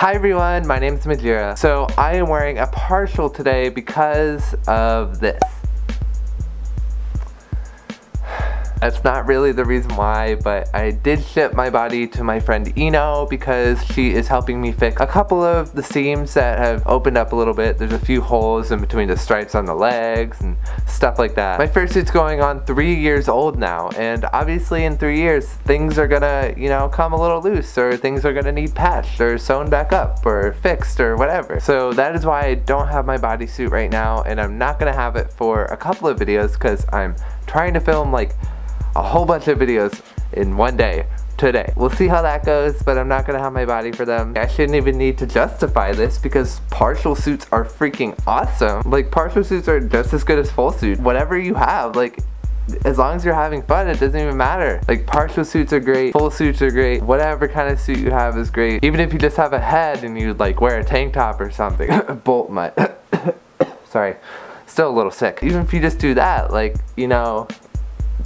Hi everyone, my name is Majira. So I am wearing a partial today because of this. That's not really the reason why, but I did ship my body to my friend Eno because she is helping me fix a couple of the seams that have opened up a little bit. There's a few holes in between the stripes on the legs and stuff like that. My fursuit's going on three years old now, and obviously in three years, things are gonna, you know, come a little loose, or things are gonna need patched, or sewn back up, or fixed, or whatever. So that is why I don't have my bodysuit right now, and I'm not gonna have it for a couple of videos because I'm trying to film like a whole bunch of videos in one day today. We'll see how that goes, but I'm not gonna have my body for them. I shouldn't even need to justify this because partial suits are freaking awesome. Like partial suits are just as good as full suit. Whatever you have, like as long as you're having fun, it doesn't even matter. Like partial suits are great, full suits are great, whatever kind of suit you have is great. Even if you just have a head and you like wear a tank top or something, bolt mutt. Sorry, still a little sick. Even if you just do that, like, you know,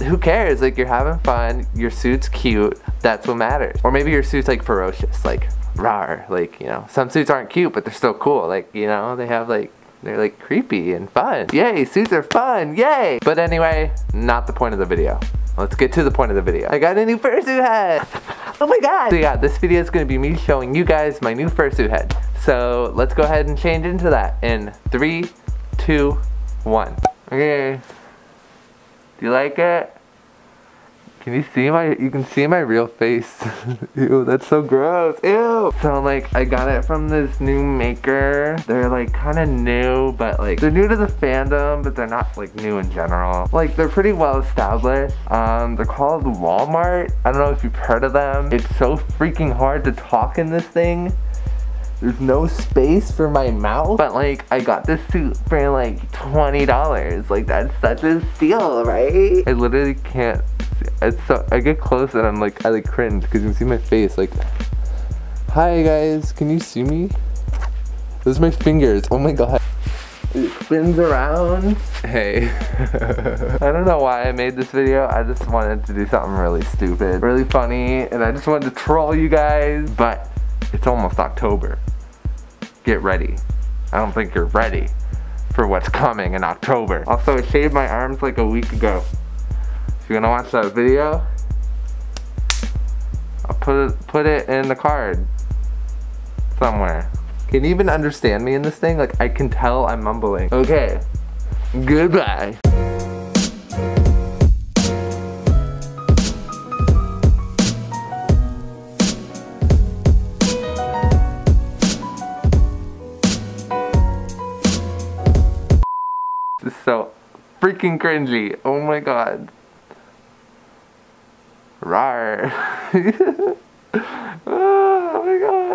who cares? Like you're having fun, your suit's cute, that's what matters. Or maybe your suit's like ferocious, like rar, like, you know, some suits aren't cute, but they're still cool. Like, you know, they have like, they're like creepy and fun. Yay, suits are fun, yay! But anyway, not the point of the video. Let's get to the point of the video. I got a new fursuit head! Oh my god! So yeah, this video is gonna be me showing you guys my new fursuit head. So let's go ahead and change into that in three, two, one. Okay. Do you like it? Can you see my, you can see my real face. Ew, that's so gross. Ew. So like, I got it from this new maker. They're like kind of new, but like, they're new to the fandom, but they're not like new in general. Like, they're pretty well established. Um, they're called Walmart. I don't know if you've heard of them. It's so freaking hard to talk in this thing. There's no space for my mouth. But like, I got this suit for like $20. Like, that's such a steal, right? I literally can't, it's so, I get close and I'm like, I like cringe because you can see my face. Like, hi guys, can you see me? Those are my fingers, oh my god. It spins around. Hey, I don't know why I made this video. I just wanted to do something really stupid, really funny, and I just wanted to troll you guys, but it's almost October. Get ready. I don't think you're ready for what's coming in October. Also, I shaved my arms like a week ago. If you're gonna watch that video, I'll put it, put it in the card somewhere. Can you even understand me in this thing? Like, I can tell I'm mumbling. Okay, goodbye. Is so freaking cringy. Oh my god. Rar. oh my god.